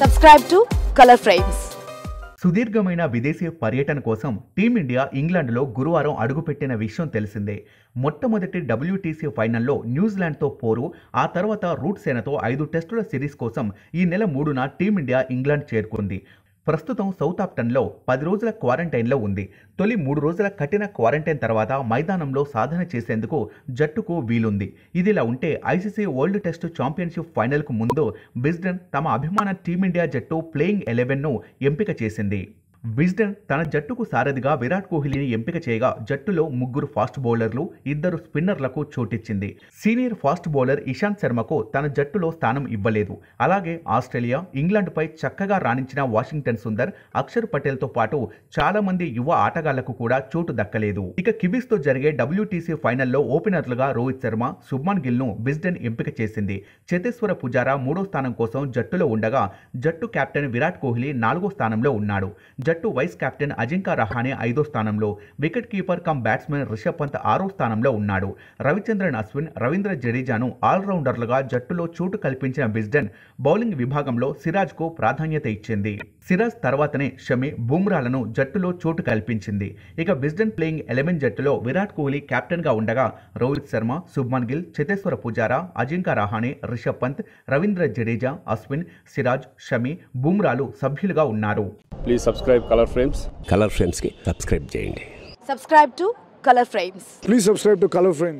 Subscribe to colour frames సుదీర్ఘమైన విదేశీ పర్యటన కోసం టీమిండియా ఇంగ్లాండ్లో గురువారం అడుగుపెట్టిన విషయం తెలిసిందే. మొట్టమొదటి డబ్ల్యూటీసీ ఫైనల్లో న్యూజిలాండ్తో పోరు ఆ తర్వాత రూట్ సేనతో ఐదు టెస్టుల సిరీస్ కోసం ఈ నెల మూడున టీమిండియా ఇంగ్లాండ్ చేరుకుంది. ప్రస్తుతం సౌతాప్టన్లో పది రోజుల క్వారంటైన్లో ఉంది. తొలి మూడు రోజుల కఠిన క్వారంటైన్ తర్వాత మైదానంలో సాధన చేసేందుకు జట్టుకు వీలుంది. ఇదిలా ఉంటే ఐసీసీ వరల్డ్ టెస్ట్ ఛాంపియన్షిప్ ఫైనల్కు ముందు బిజ్డెన్ తమ అభిమాన టీమిండియా జట్టు ప్లేయింగ్ ఎలెవెన్ను ఎంపిక చేసింది. విజ్డెన్ తన జట్టుకు సారథిగా విరాట్ కోహ్లీని ఎంపిక చేయగా జట్టులో ముగ్గురు ఫాస్ట్ బౌలర్లు ఇద్దరు స్పిన్నర్లకు చోటిచ్చింది. సీనియర్ ఫాస్ట్ బౌలర్ ఇషాంత్ శర్మకు తన జట్టులో స్థానం ఇవ్వలేదు. అలాగే ఆస్ట్రేలియా ఇంగ్లాండ్పై చక్కగా రాణించిన వాషింగ్టన్ సుందర్ అక్షర్ పటేల్తో పాటు చాలా మంది యువ ఆటగాళ్ళకు కూడా చోటు దక్కలేదు. ఇక కివీస్తో జరిగే డబ్ల్యూటీసీ ఫైనల్లో ఓపెనర్లుగా రోహిత్ శర్మ శుభ్మాన్ గిల్ను బిజ్డెన్ ఎంపిక చేసింది. చేతేశ్వర పుజారా మూడో స్థానం కోసం జట్టులో ఉండగా జట్టు కెప్టెన్ విరాట్ కోహ్లీ నాలుగో స్థానంలో ఉన్నాడు. జట్టు జట్టు వైస్ కెప్టెన్ అజింకా రహానే ఐదో స్థానంలో wicket keeper cum batsman Rishabh Pant ఆరో స్థానంలో ఉన్నాడు. రవిచంద్రన్ అశ్విన్ రవీంద్ర జడేజాను ఆల్రౌండర్లుగా జట్టులో చోటు కల్పించిన బిజ్డెన్ బౌలింగ్ విభాగంలో సిరాజ్కు ప్రాధాన్యత ఇచ్చింది. సిరాజ్ తర్వాతనే షమి బుమ్రాలను జట్టులో చోటు కల్పించింది. ఇక బిజ్డెన్ ప్లేయింగ్ ఎలెవెన్ జట్టులో విరాట్ కోహ్లీ కెప్టెన్గా ఉండగా రోహిత్ శర్మ శుభ్మన్ గిల్ చేతేశ్వర పుజారా అజింకా రహానే రిషబ్ పంత్ రవీంద్ర జడేజా అశ్విన్ సిరాజ్ షమి బుమ్రాలు సభ్యులుగా ఉన్నారు. Please subscribe Colour Frames Colour ఫ్రేమ్స్కి subscribe చేయండి. Subscribe to Colour Frames please subscribe to Colour Frames